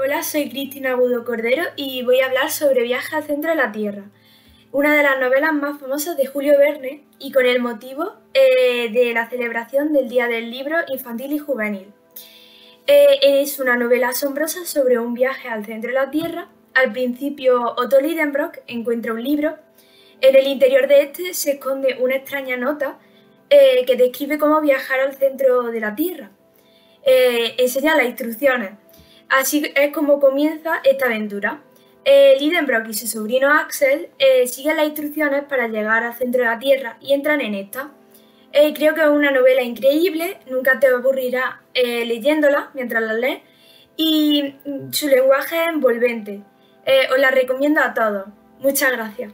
Hola, soy Cristina Agudo Cordero y voy a hablar sobre Viaje al centro de la Tierra, una de las novelas más famosas de Julio Verne y con el motivo eh, de la celebración del Día del Libro Infantil y Juvenil. Eh, es una novela asombrosa sobre un viaje al centro de la Tierra. Al principio, Otto Lidenbrock encuentra un libro. En el interior de este se esconde una extraña nota eh, que describe cómo viajar al centro de la Tierra. enseña las instrucciones Así es como comienza esta aventura. Eh, Lidenbrock y su sobrino Axel eh, siguen las instrucciones para llegar al centro de la Tierra y entran en esta. Eh, creo que es una novela increíble, nunca te aburrirá leyéndola mientras la lees y su lenguaje es envolvente. os la recomiendo a todos. Muchas gracias.